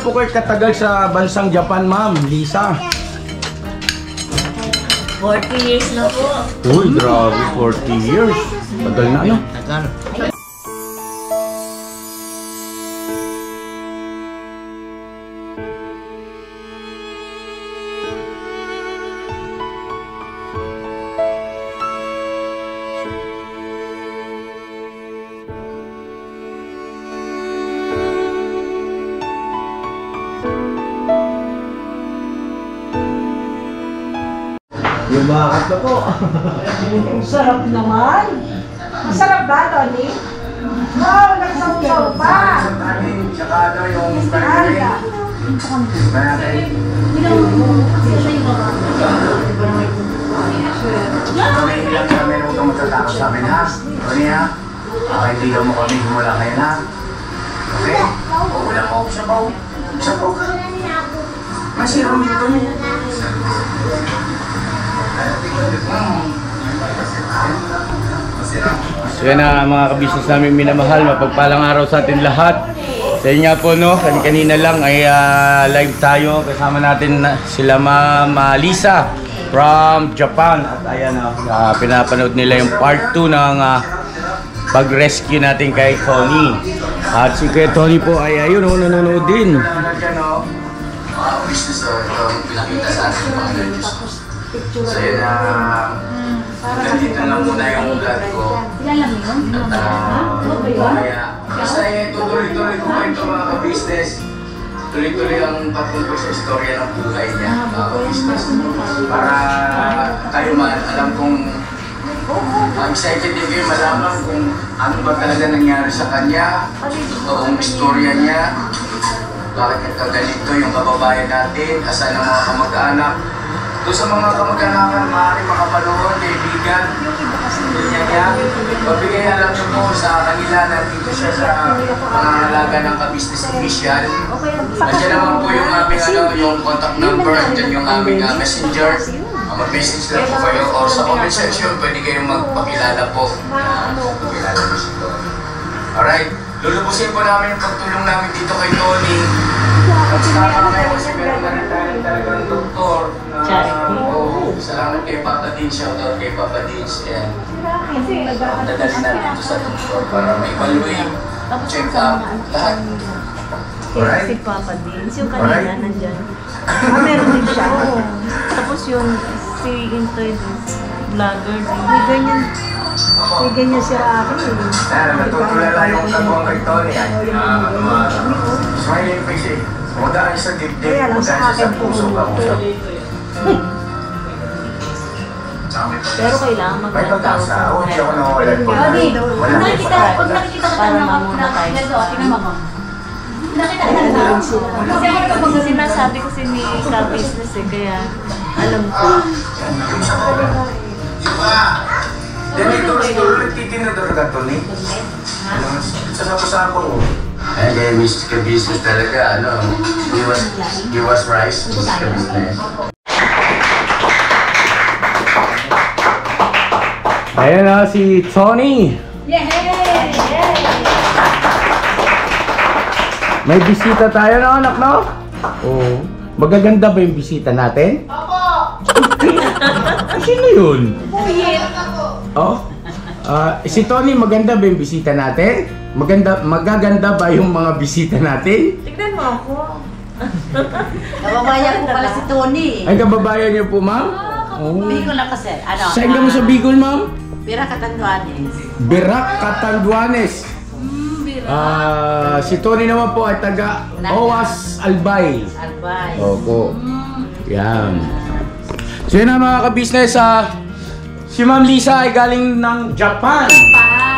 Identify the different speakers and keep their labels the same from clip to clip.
Speaker 1: na po kayo katagal sa bansang Japan, ma'am? Lisa?
Speaker 2: 40 years na po.
Speaker 1: Uy, grabe, 40 years. Tagal na, ano?
Speaker 3: Tagal.
Speaker 1: Na po.
Speaker 4: Ang sarap naman. Masarap ba, Tony? Wow, nagsasaw pa.
Speaker 1: Tsaka ano yung
Speaker 4: Aga.
Speaker 5: Kami ilang kami huwag kang matatakot sa amin ha. Tony ha. Pakaibigan mo kami mula kayo na. Okay? O wala ko sa baw. Sa baw ka. Masiro.
Speaker 1: So yan na mga kabisnes namin minamahal, mapagpalang araw sa atin lahat. Sa inyo nga po no, kan- kanina lang ay ah, live tayo. Kasama natin na, sila Ma'am ah, Lisa from Japan. At ayan ah, pinapanood nila yung part 2 ng ah, pag-rescue natin kay Tony. At si kay Tony po ay ayun oh, nanonood din.
Speaker 5: Dyan o? Mga business o ito ang pinakita sa atin yung mga. So yun na. Ganito lang muna yung vlog ko. At ah, kaya, basta eh, tuloy-tuloy ko pa ito mga ka-business. Tuloy-tuloy ang patungkol sa istorya ng buhay niya, mga ka-business. Para kayo man, alam kong ang excited din kayo malaman kung ano ba talaga nangyari sa kanya, totoong istorya niya, bakit nagkaganito yung kababayan natin, asan ang mga kamag-anak. Doon sa mga kamag-anakan, maaari makapanood, kaibigan, niya. Pagbigay alam niyo sa kanila na dito siya sa pangangalaga ng ka-business official. Nandiyan naman po yung aming ano, yung contact number, nandiyan yung aming uh, messenger. Uh, mag-message lang po kayo or sa comment section, pwede kayong magpakilala po na magpakilala po si Tony. Alright, lulubusin po namin yung pagtulong namin dito kay Tony. At salamat kayo kasi meron na rin tayo na
Speaker 2: Charity.
Speaker 5: salamat kay Papa Din, shoutout kay Papa Din. Yan. Dadali natin dito sa doktor para ma-evaluate, check up, lahat.
Speaker 2: Kaya si Papa Dins, yung kanina
Speaker 5: Alright.
Speaker 2: nandyan.
Speaker 4: Ah, meron din siya.
Speaker 2: Tapos yung si Intoy vlogger din.
Speaker 4: May ganyan. May ganyan siya akin eh.
Speaker 5: Natutulala yung tabuang kay Tony. Smiling face eh. Mudaan sa dibdib,
Speaker 4: Kaya lang sa
Speaker 5: puso ka usap.
Speaker 2: Pero kailangan
Speaker 5: May
Speaker 2: mag-1,000
Speaker 5: pag-asa. Oo, hindi ako nawawalan po.
Speaker 4: Adi,
Speaker 5: Wala
Speaker 4: nakikita- pag nakikita ka ng mga
Speaker 2: mamuna tayo.
Speaker 4: Nakita ka na lang.
Speaker 2: Kasi ako sinasabi kasi ni ka-business eh, kaya alam ko.
Speaker 5: Ganito, gusto ko nagtitinador ka, Tony. Ano, sa sapo-sapo ko. Ay, kaya Mrs. Ka-Business talaga, ano, give us, give us rice, Mrs. Ka-Business.
Speaker 1: Ayan na si Tony. May bisita tayo no, anak, no? Oo. Magaganda ba yung bisita natin? Opo! Sino yun? Oh? Ah, si Tony, maganda ba yung bisita natin? Maganda, magaganda ba yung mga bisita natin?
Speaker 2: Tignan mo ako.
Speaker 6: Kababayan ko pala si Tony.
Speaker 1: Ay, kababayan niyo po, ma'am? Oh.
Speaker 6: Bicol na kasi. Ano?
Speaker 1: Saan ka mo sa Bicol, ma'am?
Speaker 6: Pira Katanduanes.
Speaker 1: Berak, Catanduanes. Ah, si Tony naman po ay taga Owas Albay.
Speaker 6: Albay.
Speaker 1: Opo. Yan. So yun na mga kabisnes, ah, si Ma'am Lisa ay galing ng Japan.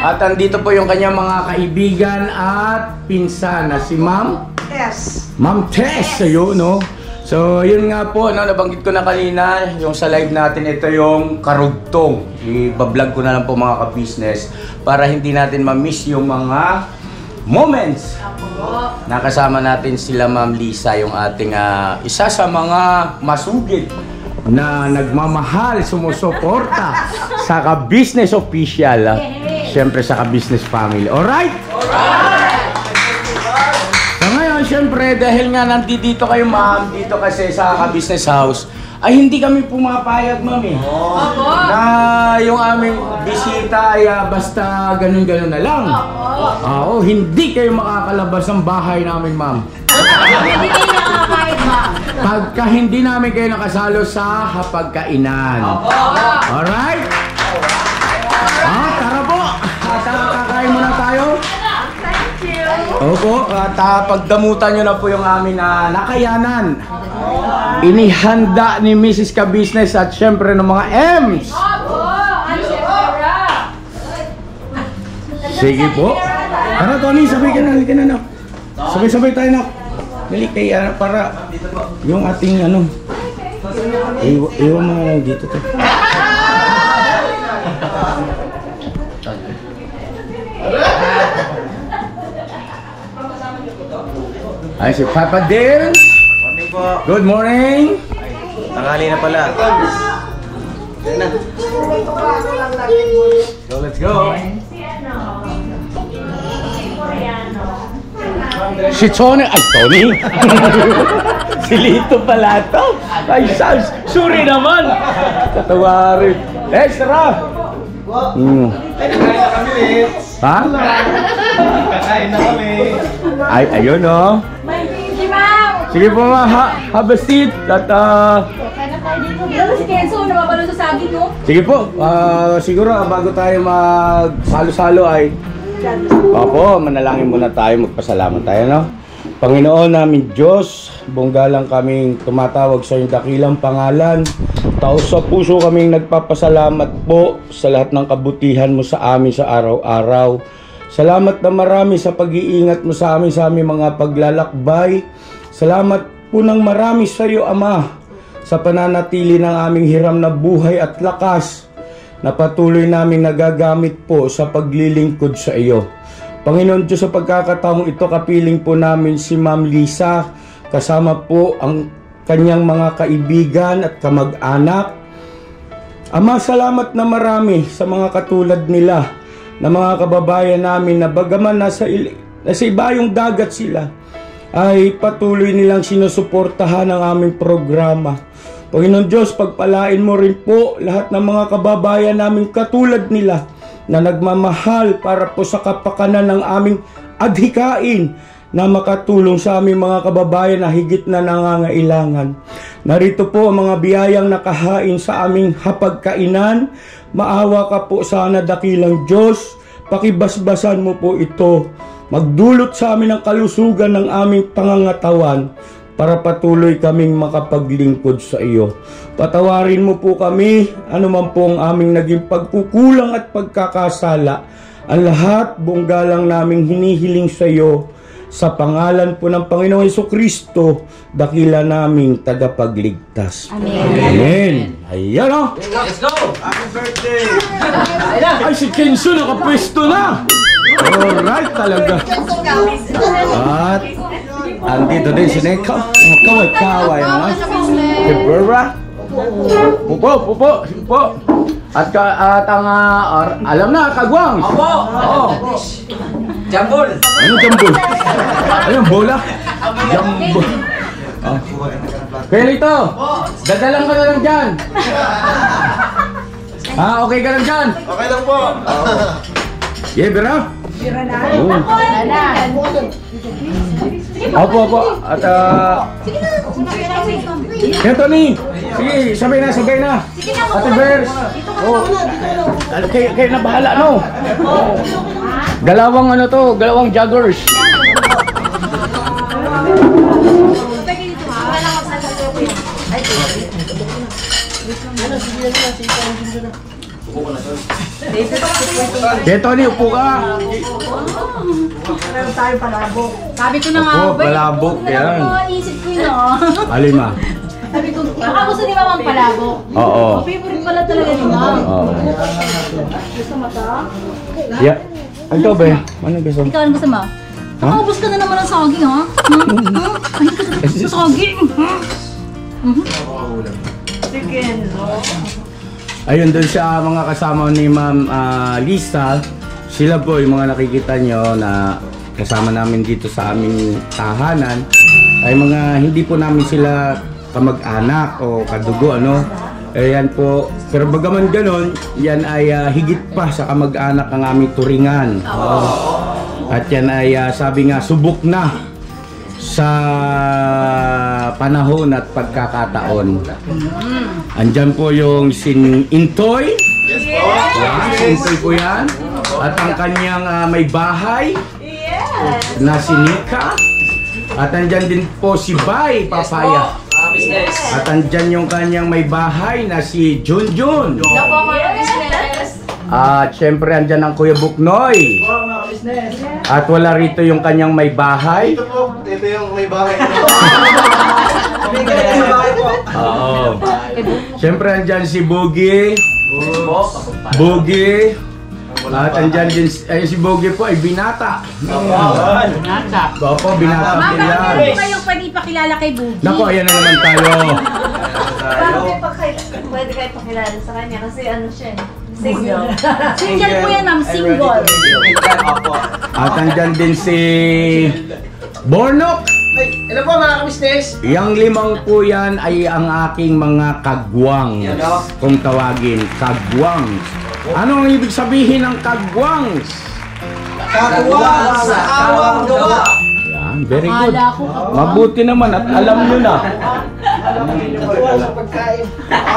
Speaker 1: At andito po yung kanyang mga kaibigan at pinsan na si Ma'am
Speaker 4: Yes.
Speaker 1: Ma'am Tess, ayun, no? So, yun nga po, no, nabanggit ko na kanina, yung sa live natin, ito yung karugtong. I-vlog ko na lang po mga ka-business para hindi natin ma-miss yung mga moments. Nakasama natin sila Ma'am Lisa, yung ating ah, isa sa mga masugid na nagmamahal, sumusuporta sa ka-business official. ah. Siyempre sa ka-business family. Alright? Ngayon, syempre, dahil nga nandito kayo ma'am, dito kasi sa ka-business house, ay hindi kami pumapayag ma'am eh. Na yung aming bisita ay ah, basta ganun-ganun na lang. Oo, hindi kayo makakalabas ng bahay namin ma'am.
Speaker 2: Hindi kayo nakakahit ba?
Speaker 1: Pagka hindi namin kayo nakasalo sa hapagkainan. Alright? Opo, at ah, pagdamutan nyo na po yung aming ah, nakayanan. Inihanda ni Mrs. Ka-Business at syempre ng mga M's. Sige po. Tara Tony, sabay ka na, halika na na. Sabay-sabay tayo na. Dali kay ah, para yung ating ano. Iwa, iwan mo na lang dito to. Ay, si Papa Dale.
Speaker 3: Morning po.
Speaker 1: Good morning.
Speaker 3: Tanghali na pala.
Speaker 1: So, let's go. Si Tony, ay Tony. si Lito pala to. Ay, Sals, sorry naman. Katawari. Eh, sarap. Mm.
Speaker 3: Kakain na kami.
Speaker 1: Ha?
Speaker 3: Kakain na kami.
Speaker 1: Ay, ayun oh. Sige po ma, ha, have a seat. At, ah,
Speaker 2: Pero si Kenzo, nababalo sa saging, no?
Speaker 1: sige po, ah, siguro ah, bago tayo mag-salo-salo ay Opo, manalangin muna tayo, magpasalamat tayo, no? Panginoon namin Diyos, bonggalang kaming tumatawag sa iyong dakilang pangalan. Taos sa puso kaming nagpapasalamat po sa lahat ng kabutihan mo sa amin sa araw-araw. Salamat na marami sa pag-iingat mo sa amin sa aming mga paglalakbay. Salamat po ng marami sa iyo, Ama, sa pananatili ng aming hiram na buhay at lakas na patuloy namin nagagamit po sa paglilingkod sa iyo. Panginoon Diyos, sa pagkakataong ito, kapiling po namin si Ma'am Lisa, kasama po ang kanyang mga kaibigan at kamag-anak. Ama, salamat na marami sa mga katulad nila, na mga kababayan namin na bagaman nasa, nasa ibayong dagat sila, ay patuloy nilang sinusuportahan ang aming programa. Panginoon Diyos, pagpalain mo rin po lahat ng mga kababayan namin katulad nila na nagmamahal para po sa kapakanan ng aming adhikain na makatulong sa aming mga kababayan na higit na nangangailangan. Narito po ang mga biyayang nakahain sa aming hapagkainan. Maawa ka po sana dakilang Diyos. Pakibasbasan mo po ito. Magdulot sa amin ang kalusugan ng aming pangangatawan para patuloy kaming makapaglingkod sa iyo. Patawarin mo po kami, anuman po ang aming naging pagkukulang at pagkakasala. Ang lahat, buong galang naming hinihiling sa iyo, sa pangalan po ng Panginoong Heso Kristo, dakila naming tagapagligtas. Amen. Amen. Ayan o.
Speaker 3: Happy birthday!
Speaker 1: Ay, si Kenzo nakapwesto na. Alright talaga. At andito din si Neko. Kaway-kaway naman. Si Bura. Pupo, pupo, pupo. At, ka, at ang, ah, ar- alam na, kagwang. Opo. Oo.
Speaker 3: Jambol!
Speaker 1: Ano jambol? Ayun, bola. Jambol. Ah. Kaya Lito, dadalang ka na lang dyan. Ah, okay ka lang dyan.
Speaker 3: Okay lang po.
Speaker 1: Yeah, Bira. Bira na. Opo, opo. At, ah... Kaya Tony, sige, sabay na, sabay na. Ate Bears. Oh. Kaya, kaya na bahala, no? Oh. Galawang ano to, galawang joggers. Kaya Tony, upo ka.
Speaker 4: Meron tayo palabo.
Speaker 2: Sabi ko na nga,
Speaker 1: Opo, palabok, yan.
Speaker 2: Isip ko yun, oh.
Speaker 1: Alin ma?
Speaker 2: Sabi ko, baka gusto ni Mamang palabo.
Speaker 1: Oo.
Speaker 2: Oh, favorite pala talaga ni Ma'am.
Speaker 1: Oo.
Speaker 2: Gusto mo to?
Speaker 1: Yeah. Ito ba? Ano gusto mo?
Speaker 2: Ikaw, ano gusto mo? Nakaubos ka na naman ng saging, ha? Hmm? Hmm? Ay, ka sa saging. Hmm?
Speaker 1: Ayun doon sa mga kasama ni Ma'am ah, Lisa, sila po yung mga nakikita nyo na kasama namin dito sa aming tahanan ay mga hindi po namin sila kamag-anak o kadugo ano. Ayan po. Pero bagaman ganon, yan ay ah, higit pa sa kamag-anak ng aming turingan. Oo. At yan ay ah, sabi nga subok na sa panahon at pagkakataon. Andyan po yung sin Intoy. Yan, si Intoy po yan. At ang kanyang ah, may bahay na si Nika. At andyan din po si Bay Papaya. At andyan yung kanyang may bahay na si Junjun. At syempre andyan ang Kuya Buknoy. At wala rito yung kanyang may bahay.
Speaker 3: Ito po, ito yung may bahay.
Speaker 1: Oo. Syempre andyan si Boogie. Boogie. At andyan din ay, si Boogie po ay binata. Opo, binata
Speaker 2: Mama,
Speaker 1: yan.
Speaker 2: meron po kayong pwede ipakilala kay Boogie.
Speaker 1: Nako, ayan na naman tayo.
Speaker 7: Bakit pa kayo, pwede kayo pakilala sa kanya kasi ano siya eh, single.
Speaker 2: Single po yan, ma'am. Single.
Speaker 1: At andyan din si Bornok.
Speaker 3: Ay, ano po mga kabisnes?
Speaker 1: Yang limang po yan ay ang aking mga kagwang. Kung tawagin, kagwang. Ano ang ibig sabihin ng kagwang?
Speaker 3: Katuwa sa awang gawa.
Speaker 1: Yan, very good. Mabuti naman at alam nyo na.
Speaker 3: Katuwa sa pagkain.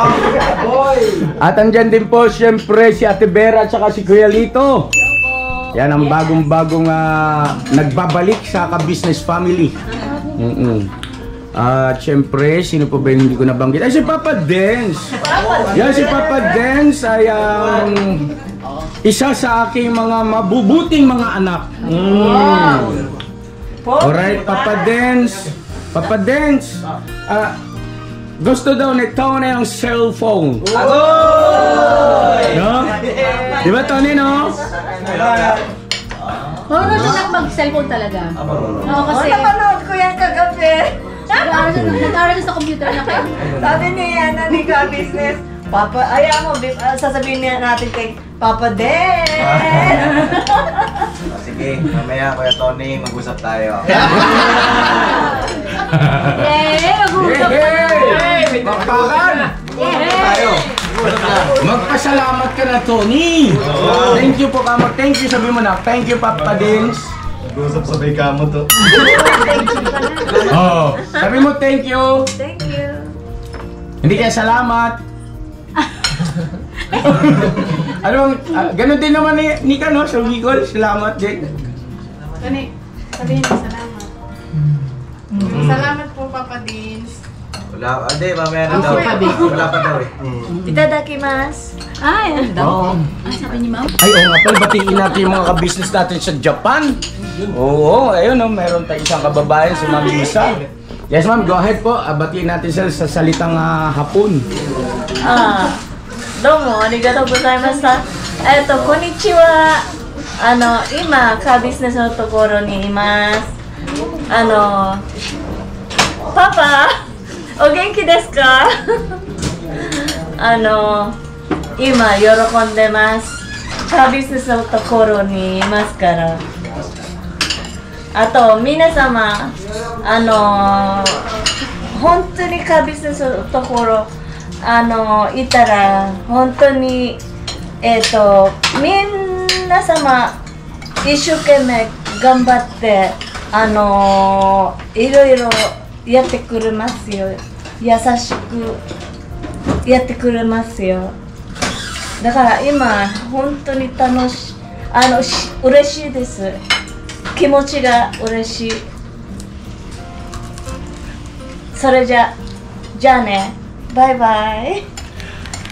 Speaker 3: Boy!
Speaker 1: At andyan din po siyempre si Ate Vera at saka si Kuya Lito. Yan ang bagong-bagong ah, nagbabalik sa ka-business family. Mm-mm. At syempre, sino po ba yung hindi ko nabanggit? Ay, si Papa Dance! Yan, si Papa Dance ay ang isa sa aking mga mabubuting mga anak. Mm. Alright, Papa Dance. Papa Dance. Ah, gusto daw ni Tony ang cellphone. No? Di ba, Tony, no?
Speaker 2: Marunong siya nang mag-cellphone talaga. Oo, kasi
Speaker 7: Oh, napanood ko yan kagabi.
Speaker 2: nag-aaral siya- nag-aaral sa computer na kayo.
Speaker 7: Sabi niya yan, hindi ka business. Papa, ayaw mo, bi- ah, sasabihin niya natin kay Papa Den.
Speaker 3: Sige, mamaya Kuya Tony, mag-usap tayo.
Speaker 2: Yay! Mag-uusap
Speaker 1: Hey,
Speaker 2: na.
Speaker 1: hey! Bakbakan!
Speaker 3: Tayo.
Speaker 1: Magpasalamat ka na, Tony! Thank you po, Kamo. Thank you, sabi mo na. Thank you, Papa Dins.
Speaker 3: Mag-usap sabay ka mo to.
Speaker 1: Oh, sabi mo thank you.
Speaker 7: Thank you.
Speaker 1: Hindi kaya salamat. ano bang, ah, ganun din naman ni Nika, no? Sa Bicol, salamat din.
Speaker 8: Kani, sabihin mo salamat. Salamat po, Papa Dins.
Speaker 3: Wala, hindi, mamaya na daw. Wala pa daw eh. Mm.
Speaker 7: Itadakimasu.
Speaker 2: Ay, ano daw? Ano sabi ni ma'am?
Speaker 1: Ay, oo nga pala, batiin natin yung mga kabisnes natin sa Japan. Oo, ayun o, meron tayo isang kababayan, si Ma'am Lisa. Yes ma'am, go ahead po. Ah, batiin natin sila sa salitang ah, hapon. ah, domo, arigato gozaimasta. Eto, konnichiwa. Ano, ima,
Speaker 7: ka-business no tokoro ni imas. Ano,
Speaker 1: hapon.
Speaker 7: あーどうもありがとうございました。えっと、こんにちは。あの、今、カービスネスのところにいます。あの、パパ、お元気ですか？あの、今、喜んでます。カービスネスのところにいますから。あと、皆様、あの、本当にカービスネスのところあのいたら本当にえっ、とみんな様一生懸命頑張ってあのいろいろやってくれますよ優しくやってくれますよだから今本当に楽しいあのし嬉しいです気持ちが嬉しいそれじゃじゃあねバイバイ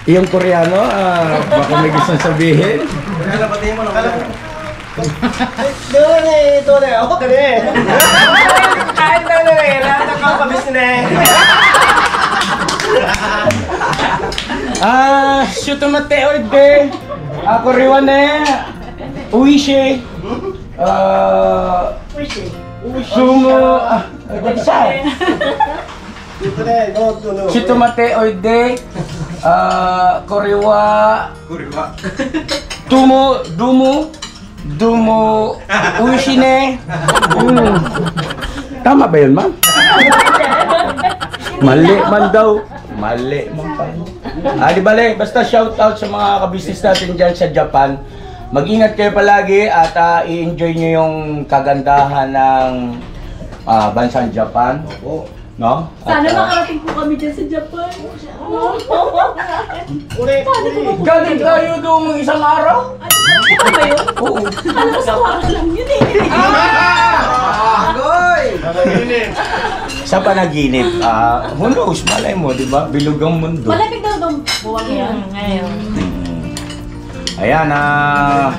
Speaker 1: Yung Koreano, ah, baka may gusto sabihin.
Speaker 3: Kala pati mo, kala mo. Doon eh, ito na. Ako ka rin. Kahit na na eh, lahat ng kapabisnes.
Speaker 1: Ah, shoot Mateo de. Ako riwan eh. Uishi. Ah, Sumo. Ah, isa.
Speaker 3: Ito na eh, no, no, no.
Speaker 1: Shoot Mateo de. Ah, Korewa.
Speaker 3: Kuriwa.
Speaker 1: Tumo, Dumo. Dumo Ushine. Hmm. Tama ba yun, ma'am? Mali man daw. Mali man pa. Ah, di bale, basta shout out sa mga kabisnes natin dyan sa Japan. Mag-ingat kayo palagi at ah, i-enjoy nyo yung kagandahan ng ah, bansang Japan. No? At,
Speaker 2: Sana
Speaker 1: ah,
Speaker 2: makarating po kami dyan sa Japan.
Speaker 3: Uri, uri.
Speaker 1: Galing tayo doon isang araw?
Speaker 2: Ano ba yun?
Speaker 1: Oo.
Speaker 2: Alam mo sa wala lang yun eh.
Speaker 1: Sa panaginip, ah, who knows, malay mo, di ba? Bilog ang mundo.
Speaker 2: Malamig daw bang buwag yan?
Speaker 7: Hmm, ngayon.
Speaker 1: Mm. Ayan, ah...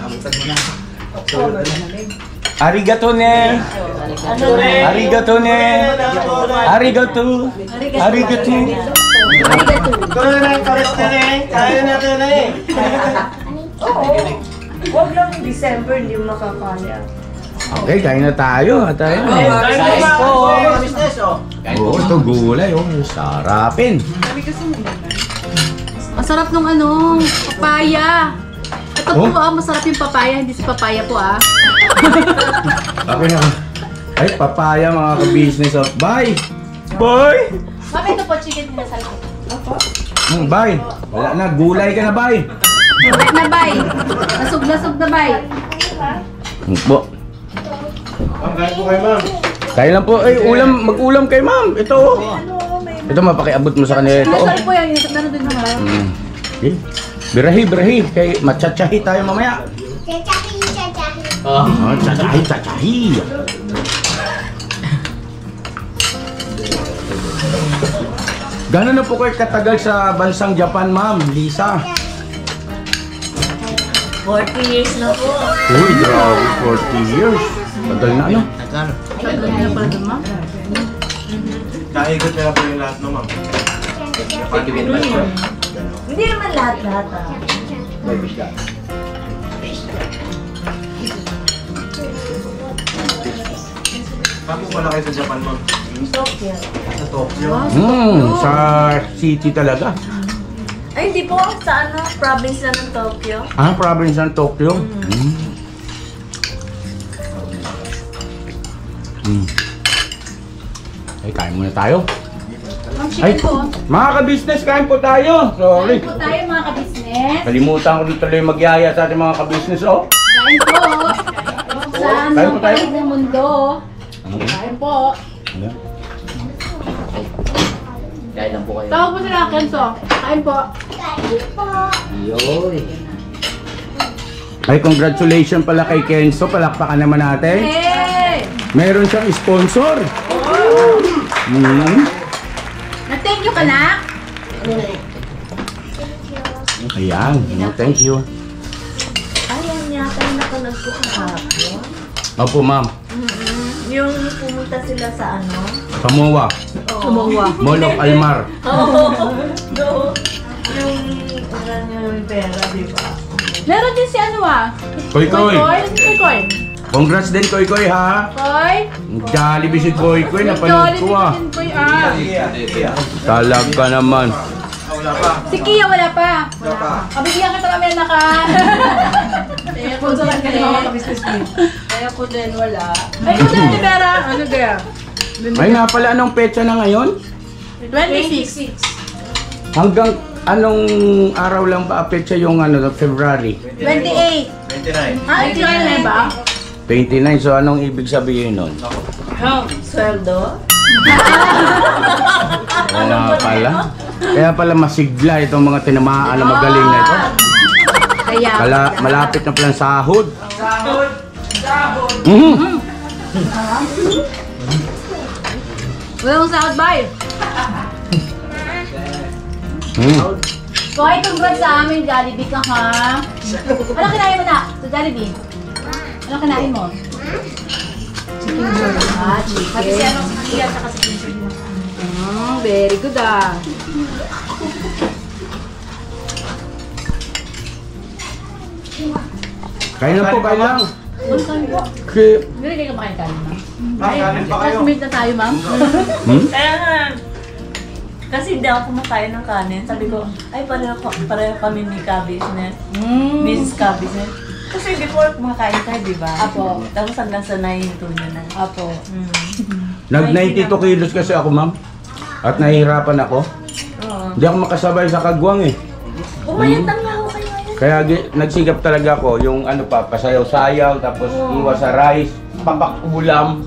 Speaker 1: Arigato ne!
Speaker 7: Na?
Speaker 1: Arigato ne! Arigato! Arigato!
Speaker 3: Na, na na.
Speaker 7: Huwag lang December, hindi mo makakaya.
Speaker 1: Okay, kain na tayo. Tayo.
Speaker 3: Size po. Business oh.
Speaker 1: Oo, ito gulay. Oh, sarapin.
Speaker 2: Masarap nung ano, papaya. Ito
Speaker 1: Oh?
Speaker 2: po ah, masarap yung papaya, hindi si papaya po ah.
Speaker 1: Okay na. Ay, papaya mga ka-business. Oh. Bye! Bye!
Speaker 2: Mami, ito po, chicken dinasal ko.
Speaker 1: Mm, bye! Wala na, gulay ka na, bye!
Speaker 2: Right na, bay. Nasog-nasog na, bay.
Speaker 1: Mm, po.
Speaker 3: Ang kain po kayo ma'am.
Speaker 1: Kaya lang po, ay, ulam, mag-ulam kay ma'am. Ito, oh. Ito, mapakiabot mo sa kanila ito. oh.
Speaker 2: Po yan, yung meron din naman.
Speaker 1: Mm. Okay. Birahi, birahi. Kay matchatchahi tayo mamaya. Oh, tsachahi, tsachahi. Gano'n na po kayo katagal sa bansang Japan, ma'am? Lisa?
Speaker 7: 40 years na po.
Speaker 1: Uy, grabe, 40 years. Tagal na ano?
Speaker 2: Tagal na pala dun, ma'am.
Speaker 3: Kaikot na po yung lahat no ma'am.
Speaker 7: Hindi naman lahat-lahat ah.
Speaker 3: Saan po pala kayo sa Japan ma'am?
Speaker 7: Tokyo.
Speaker 3: Sa Tokyo.
Speaker 1: Hmm, sa city talaga.
Speaker 7: Ay, hindi po. Sa ano, province na ng Tokyo.
Speaker 1: Ah, province ng Tokyo. Hmm. Hmm. Ay, kain muna tayo. Ay,
Speaker 2: chicken po.
Speaker 1: mga ka-business, kain po tayo. Sorry.
Speaker 2: Kain po tayo mga kabisnes.
Speaker 1: Kalimutan ko din tuloy magyaya sa ating mga ka-business, oh.
Speaker 2: Kain po. Saan
Speaker 1: Kain po
Speaker 2: ang
Speaker 1: tayo.
Speaker 2: ng mundo? Kain po. Tawag po sila, Kenzo. Kain po.
Speaker 1: Ay, congratulations pala kay Kenzo. Palakpakan naman natin.
Speaker 2: Hey!
Speaker 1: Meron siyang sponsor. Hmm.
Speaker 2: Na-thank you ka na?
Speaker 1: Ayan. No, thank you.
Speaker 7: Ayan yata yung napanood ko kahapon.
Speaker 1: Opo, ma'am.
Speaker 7: Yung pumunta sila sa ano?
Speaker 1: Samoa.
Speaker 2: Tumawa.
Speaker 1: Mall of Almar.
Speaker 7: Oo. No. Yung, ano yung pera, di ba?
Speaker 2: Meron din si ano ah.
Speaker 1: Koy, koy.
Speaker 2: Koy, Koy, Koy.
Speaker 1: Congrats din, Koy, koy, ha.
Speaker 2: Koy.
Speaker 1: Jollibee si Koy, koy. Napanood ko, ah.
Speaker 2: din Koy ah.
Speaker 1: Talaga naman.
Speaker 3: Wala pa.
Speaker 2: Si Kia wala pa.
Speaker 3: Wala pa.
Speaker 2: Kabigyan ka talaga na ka. Kaya ko din. Kaya ko din wala. Ay, ko din, Libera. Ano kaya?
Speaker 1: Ay, nga pala, anong petsa na ngayon?
Speaker 2: 26.
Speaker 1: Hanggang anong araw lang ba petsa yung ano, February?
Speaker 2: 28.
Speaker 3: 29.
Speaker 2: Ah, ito na ba?
Speaker 1: 29, so anong ibig sabihin nun?
Speaker 7: Sweldo?
Speaker 1: Kaya pala. Kaya pala masigla itong mga tinamaan na magaling na ito.
Speaker 2: Kaya.
Speaker 1: Kala, malapit na pala ang sahod. Sahod! Sahod! Mm.
Speaker 2: Wala mong sahod, bye.
Speaker 1: Mm.
Speaker 2: Koy, congrats sa amin, Jollibee ka ha. Ano kinain mo na sa Jollibee? Ano kinain mo? Chicken burger. Ah, chicken. Pati si ano, si Kia, saka si Kinsey. Mm, very good ah.
Speaker 1: Kain na po, kain lang.
Speaker 2: Ano kain po?
Speaker 1: Okay.
Speaker 2: Hindi kayo kumakain kanin, ma'am.
Speaker 3: Ma'am, kanin pa kayo.
Speaker 2: Classmate na tayo, ma'am.
Speaker 1: Hmm?
Speaker 7: Kaya nga, kasi hindi ako kumakain ng kanin. Sabi ko, ay pareho, pareho kami ni ka-business.
Speaker 2: Mm.
Speaker 7: Mrs. ka-business. Kasi before kumakain tayo, di ba?
Speaker 2: Apo.
Speaker 7: Tapos hanggang sa nahinto nyo na.
Speaker 2: Apo.
Speaker 7: Hmm.
Speaker 1: Nag 92 kilos kasi ako, ma'am. At nahihirapan ako.
Speaker 7: Oo.
Speaker 1: Hindi ako makasabay sa kagwang eh.
Speaker 7: Umayat ang laho kayo ngayon.
Speaker 1: Kaya gi- nagsigap talaga ako, yung ano pa, pasayaw-sayaw, tapos iwas sa rice, papakulam,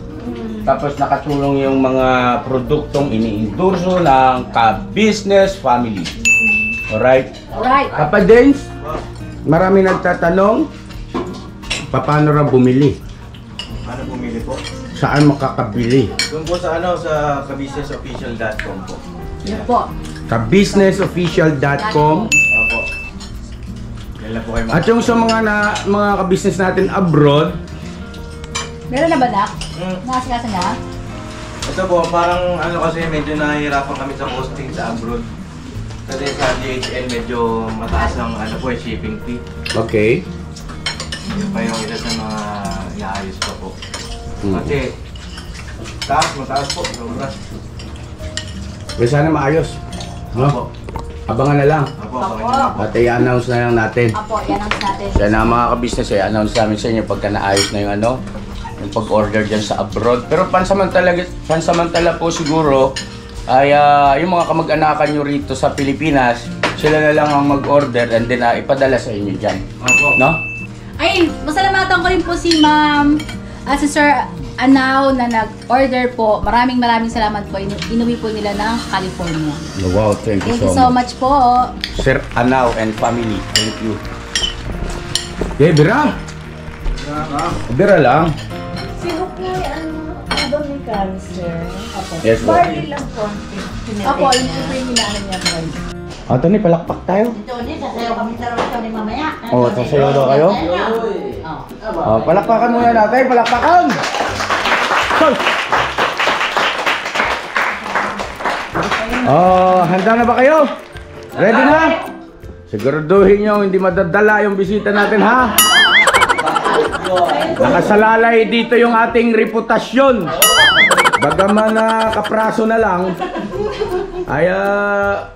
Speaker 1: tapos nakatulong yung mga produktong iniindurso ng ka-business family. Alright?
Speaker 2: Alright.
Speaker 1: Papa Dens, marami nagtatanong, paano ra bumili?
Speaker 3: Ano bumili po?
Speaker 1: Saan makakabili?
Speaker 3: Doon po sa ano, sa kabusinessofficial.com po.
Speaker 2: Yun po.
Speaker 1: Kabusinessofficial.com
Speaker 3: Opo. Yan lang po kayo
Speaker 1: At yung sa mga na, mga ka-business natin abroad,
Speaker 2: Meron na ba, Nak?
Speaker 3: Hmm.
Speaker 2: Nakasikasa na?
Speaker 3: Ito po, parang ano kasi medyo nahihirapan kami sa costing sa abroad. Kasi sa DHL medyo mataas ang ano po, eh, shipping fee.
Speaker 1: okay.
Speaker 3: Yun pa yung isa sa mga inaayos pa po.
Speaker 1: Hmm.
Speaker 3: Kasi taas, mataas po, sobra.
Speaker 1: Pero sana maayos.
Speaker 3: Opo.
Speaker 1: No? Abangan na lang.
Speaker 3: Opo, abangan.
Speaker 1: At i-announce na lang natin.
Speaker 2: Apo, i-announce natin.
Speaker 1: Kaya na mga ka-business, eh, announce namin sa inyo pagka naayos na yung ano, yung pag-order dyan sa abroad. Pero pansamantala, pansamantala po siguro, ay ah, yung mga kamag-anakan nyo rito sa Pilipinas, sila na lang ang mag-order and then ah, ipadala sa inyo dyan.
Speaker 3: Opo.
Speaker 1: No?
Speaker 2: Ayun, masalamatan ko rin po si Ma'am at si Sir Anaw na nag-order po. Maraming maraming salamat po. Inu- inuwi po nila ng California.
Speaker 1: Wow, thank you
Speaker 2: Thank you
Speaker 1: so
Speaker 2: so
Speaker 1: much.
Speaker 2: much po.
Speaker 1: Sir Anaw and family, thank you. Okay, Bira. Bira lang.
Speaker 7: Sino po ano may cancer? Apo.
Speaker 1: Yes, po.
Speaker 7: Barley lang po. ang pinitake
Speaker 2: Apo, yun
Speaker 7: niya.
Speaker 2: po yung hinahan niya po.
Speaker 1: Ah, Tony, palakpak tayo.
Speaker 6: Tony, sasayaw kami sa Tony mamaya.
Speaker 1: Oh, sasayaw daw kayo?
Speaker 6: Oh.
Speaker 1: Oh, palakpakan muna natin, palakpakan! Sol! Oh, handa na ba kayo? Ready na? Siguraduhin nyo hindi madadala yung bisita natin ha? Nakasalalay dito yung ating reputasyon. Bagaman na kapraso na lang, ay ah,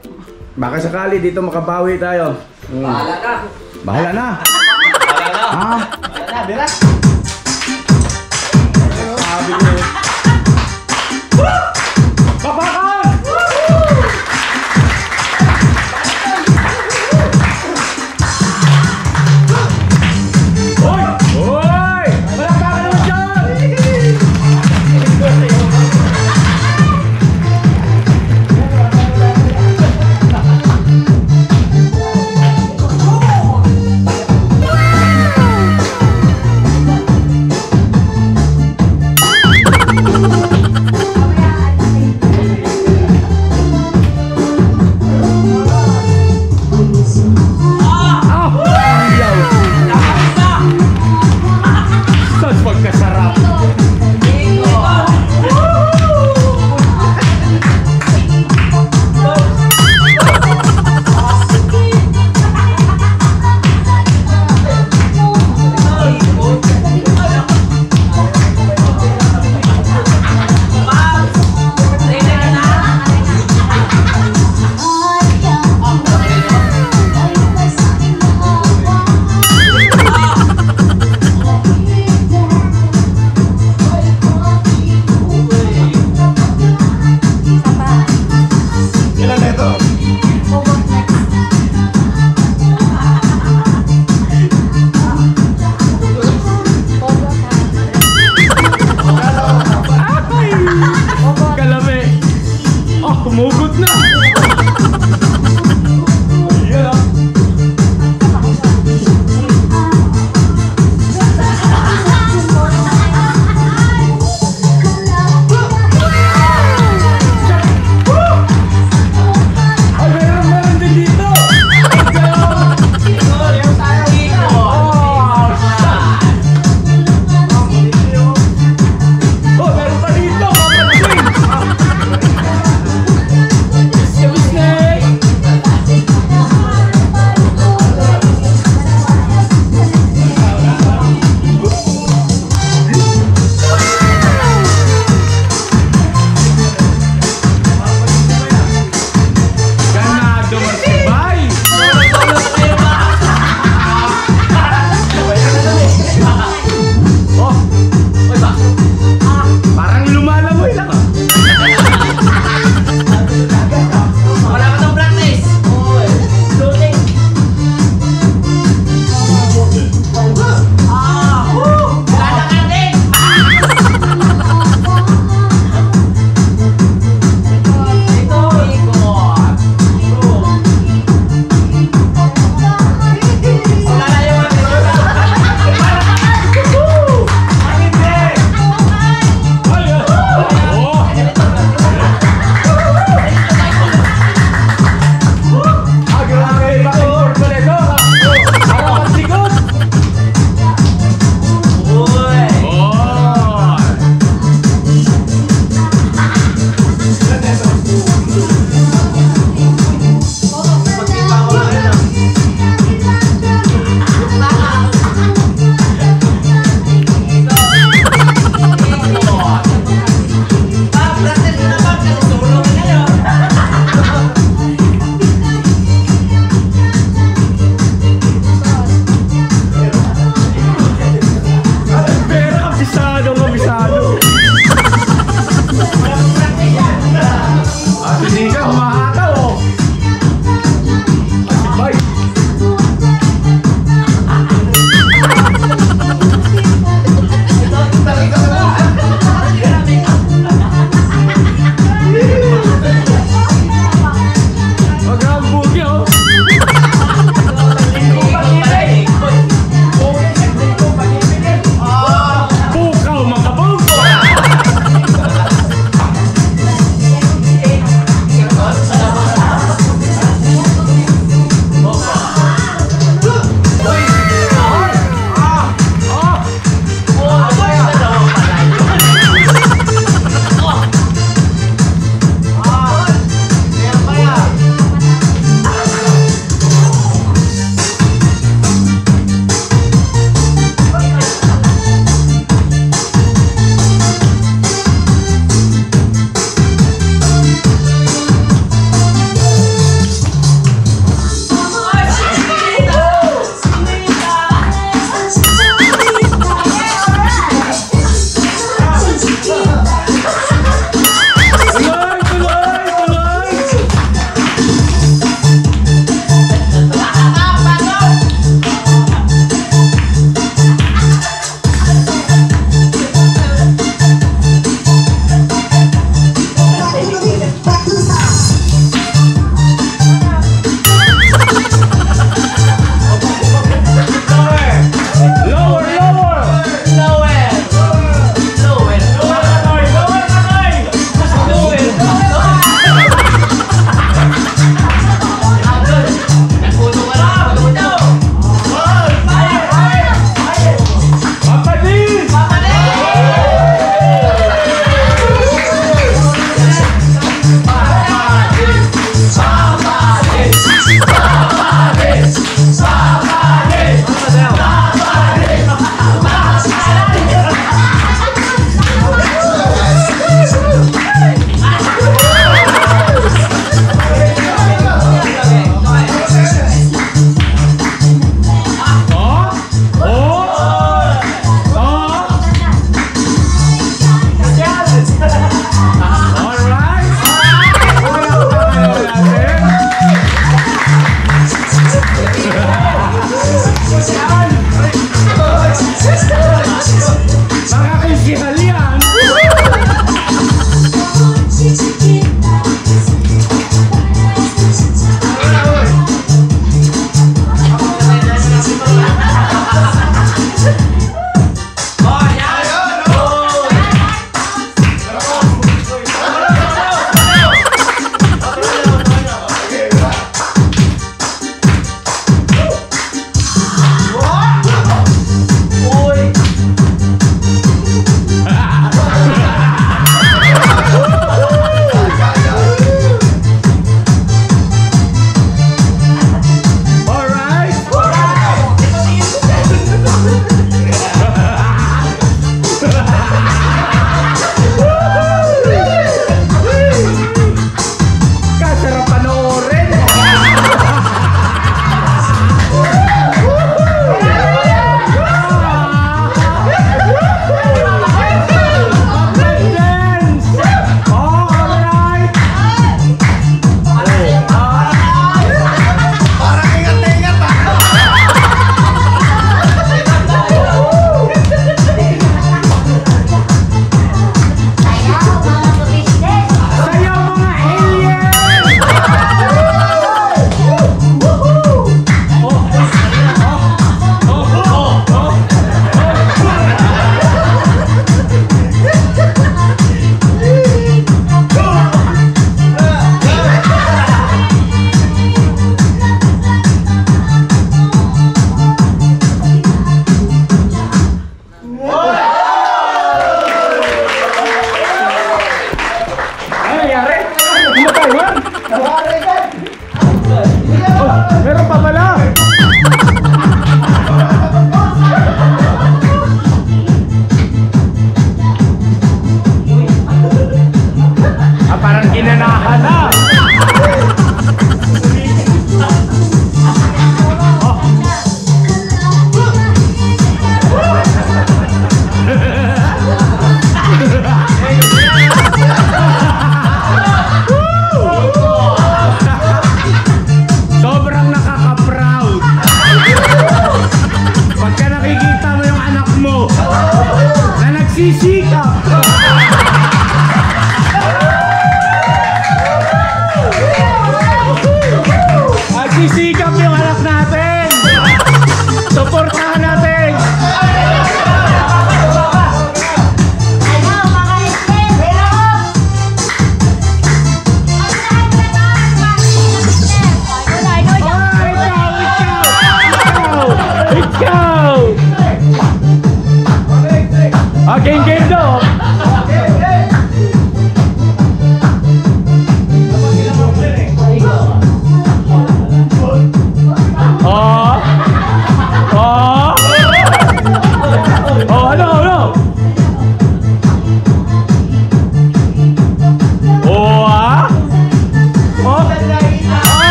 Speaker 1: baka sakali dito makabawi tayo. Hmm. Bahala na. Bahala na. Ha? Sabi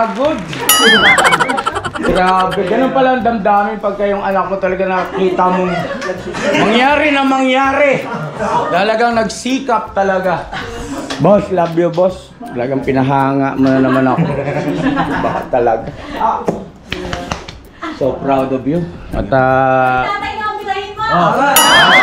Speaker 1: napagod. Grabe, ganun pala ang damdamin pagka yung anak mo talaga nakita mong mangyari na mangyari. Talagang nagsikap talaga. Boss, love you, boss. Talagang pinahanga mo na naman ako. Baka talaga. So proud of you. At ah,
Speaker 2: Tatay na ang bilahin mo!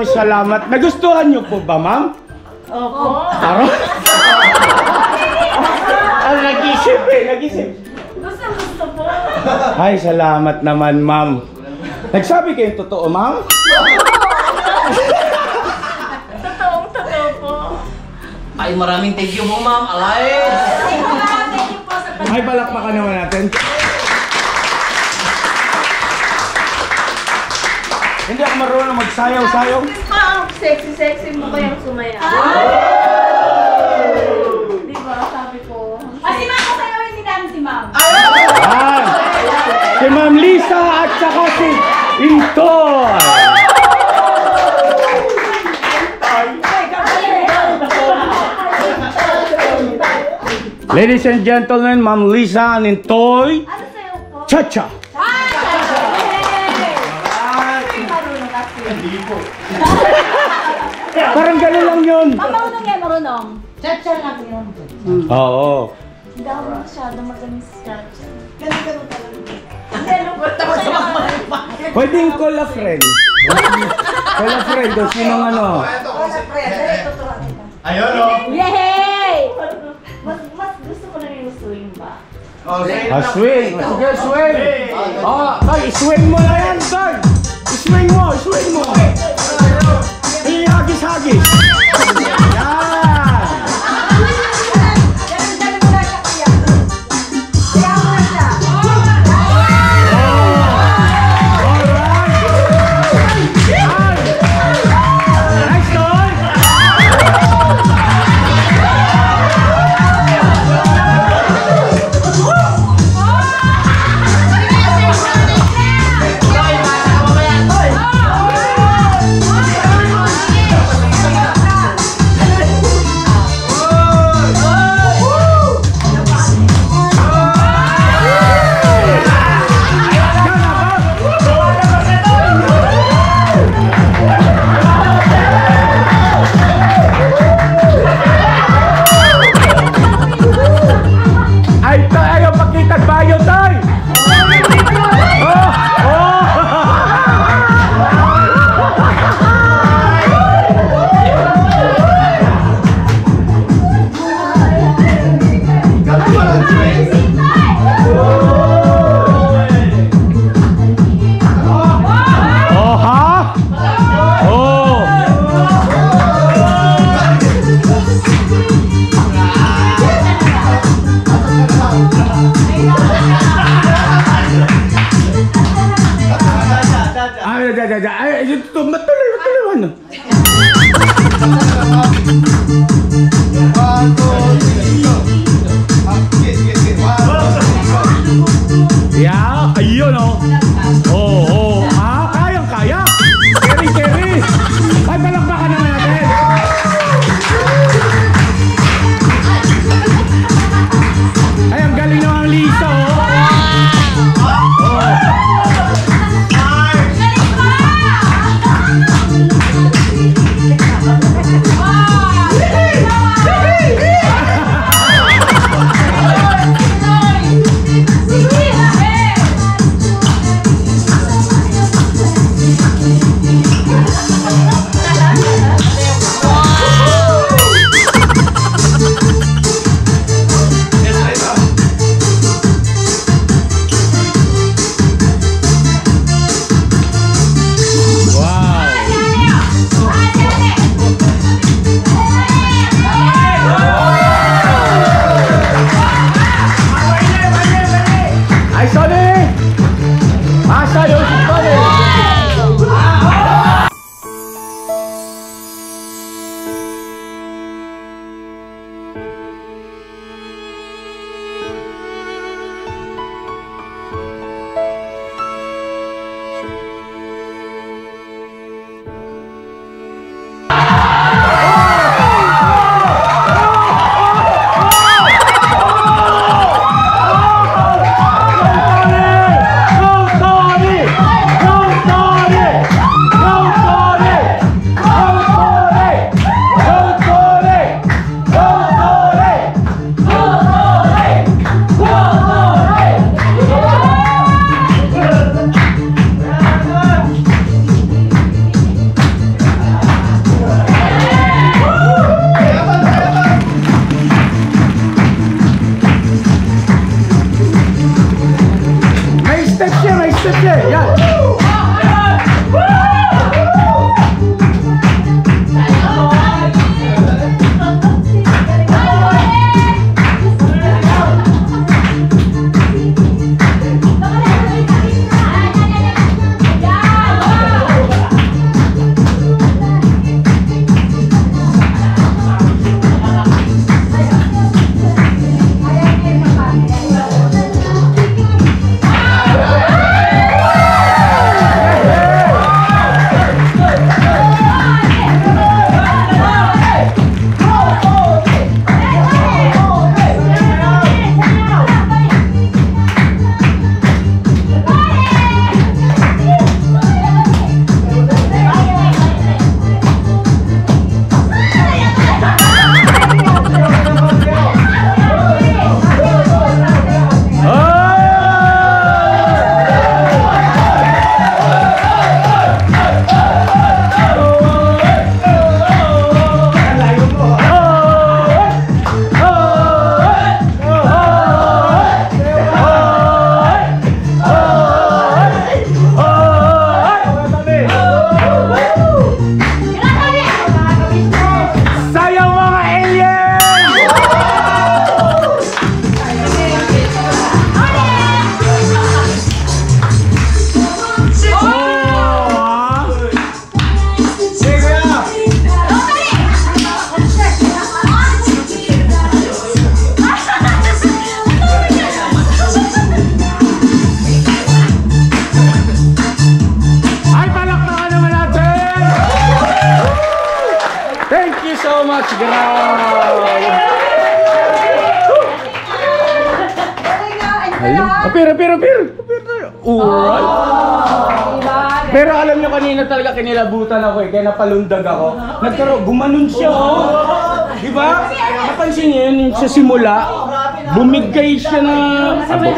Speaker 1: Maraming salamat. Nagustuhan nyo po ba, ma'am?
Speaker 7: Opo.
Speaker 1: Taro? ah, nag-isip eh, nag-isip.
Speaker 7: Gusto gusto po.
Speaker 1: Ay, salamat naman, ma'am. Nagsabi kayong totoo, ma'am?
Speaker 7: Totoong totoo po.
Speaker 3: Ay, maraming thank you mo, ma'am. Alay!
Speaker 1: Ay, palakpakan naman natin. Hindi ako marunong magsayaw-sayaw.
Speaker 7: Ang sexy-sexy mo kayang sumayaw. Oh! Di ba? Sabi ko.
Speaker 2: Ah, si Ma'am kasayawin si Dan, si
Speaker 1: Ma'am. Ah! ah! Si Ma'am Lisa at saka si Inton! Ladies and gentlemen, Ma'am Lisa and Intoy, ano Cha-Cha! Parang gano'n lang yun.
Speaker 2: Ma'am, marunong yan, marunong.
Speaker 6: Chacha lang yun.
Speaker 1: Oo.
Speaker 7: Hindi ako masyado magaling sa chacha.
Speaker 1: Pwedeng call a friend. call a friend kung sinong ano.
Speaker 3: Ayun o.
Speaker 2: Yay!
Speaker 7: Mas, mas gusto ko lang yung swing ba?
Speaker 3: Oh,
Speaker 1: Ah, swing. Sige, swing. Ah, tay, swing mo na yan, tay. Swing mo, swing mo. Ihagis-hagis. Yan. Much, grabe. Ayun. Pero, pero, pero. pero tayo. Alright. Pero alam nyo kanina talaga kinilabutan ako eh, kaya napalundag ako. Nagkaroon, gumanon siya oh. Di ba? Napansin niyo yun yung sa simula, bumigay siya na... Ah, bu-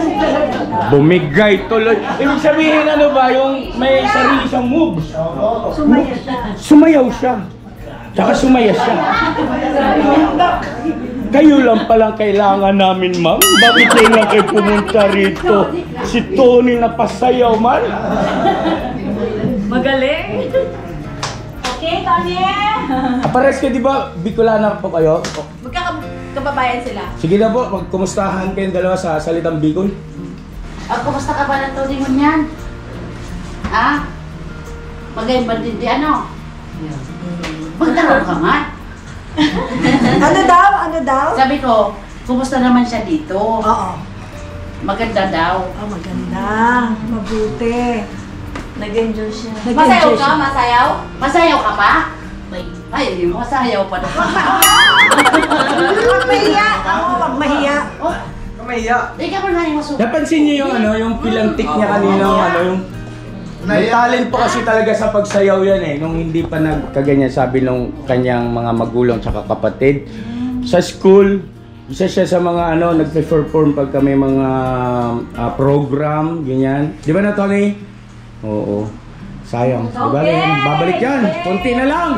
Speaker 1: bumigay tuloy. Ibig sabihin ano ba, yung may sarili siyang moves. Sumaya siya. Sumayaw siya. Tsaka sumaya siya. Kayo lang palang kailangan namin, ma'am. Bakit kayo lang kayo pumunta rito? Si Tony napasayaw man.
Speaker 7: Magaling.
Speaker 2: Okay, Tony?
Speaker 1: Pares ka, di ba, Bicolana po kayo?
Speaker 2: Magkakababayan sila.
Speaker 1: Sige na po, magkumustahan kayong dalawa sa salitang Bicol.
Speaker 6: Ah, kumusta ka ba ng Tony mo niyan? Ha? Magayon ba din di ano? Magtanong ka nga.
Speaker 4: Ano daw? Ano daw?
Speaker 6: Sabi ko, kumusta naman siya dito?
Speaker 4: Oo.
Speaker 6: Maganda daw.
Speaker 4: Oh, maganda. Mabuti.
Speaker 7: Nag-enjoy siya.
Speaker 2: Masayaw ka? Masayaw?
Speaker 6: Masayaw ka pa? Ay, masayaw pa daw.
Speaker 4: Huwag mahiya. Ako, wag mahiya.
Speaker 6: Oh,
Speaker 3: Kamahiya.
Speaker 6: di ka ba nang masuko?
Speaker 1: Napansin niyo yung ano, yung pilantik niya kanina, yung ano, yung may talent po kasi talaga sa pagsayaw yan eh. Nung hindi pa nagkaganyan, sabi nung kanyang mga magulang tsaka kapatid. Sa school, isa siya sa mga ano, nagpe-perform pag kami mga ah, program, ganyan. Di ba na, Tony? Oo. Sayang. Di ba? Babalik yan. Kunti na lang.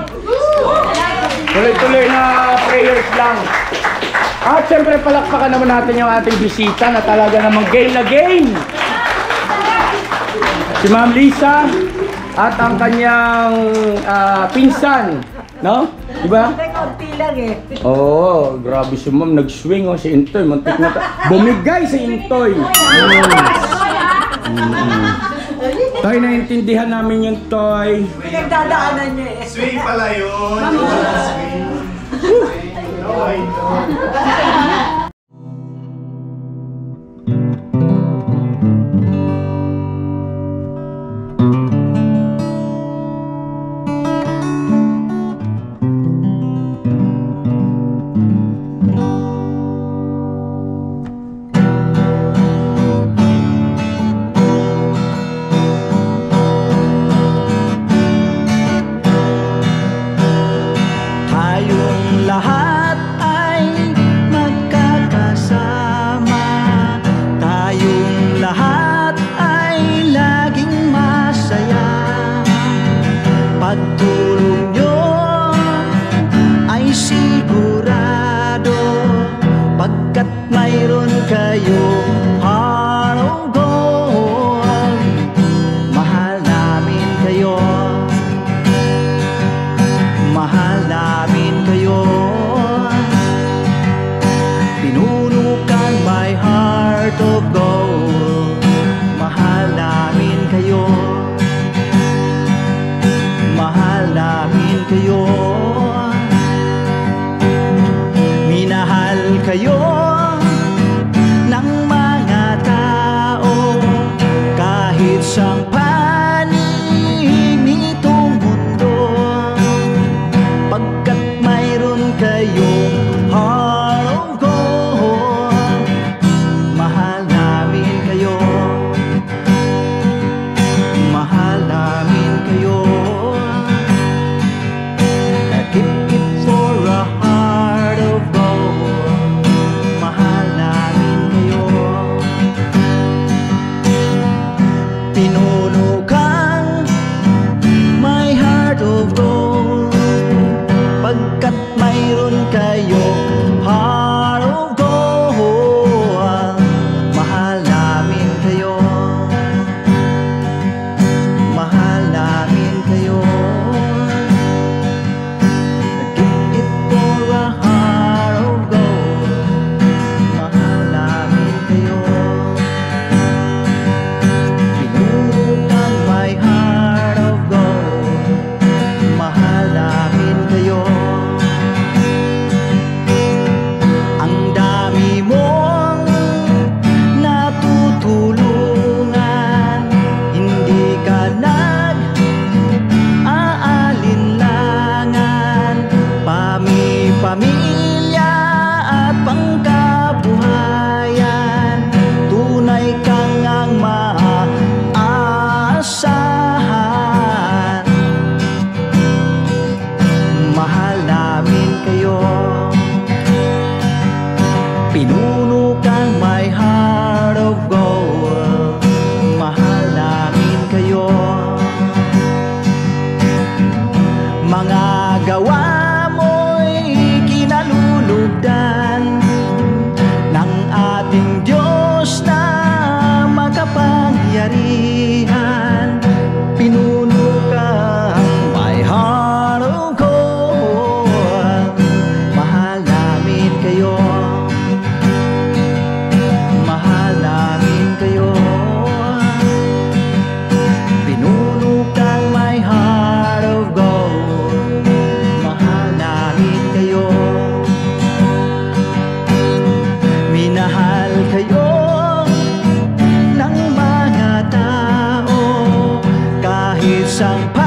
Speaker 1: Tuloy-tuloy na prayers lang. At syempre palakpakan naman natin yung ating bisita na talaga namang game na game. Si Ma'am Lisa at ang kanyang ah, pinsan, no? Di ba?
Speaker 4: Hindi, konti lang eh.
Speaker 1: Oo, grabe si Ma'am nag-swing oh si Intoy, muntik na ta- bumigay si Intoy. Mm. Mm. Toy, naiintindihan namin yung Toy.
Speaker 4: Pinagdadaanan niya eh.
Speaker 3: Swing pala yun. Swing. Okay.
Speaker 9: Tayong 上拍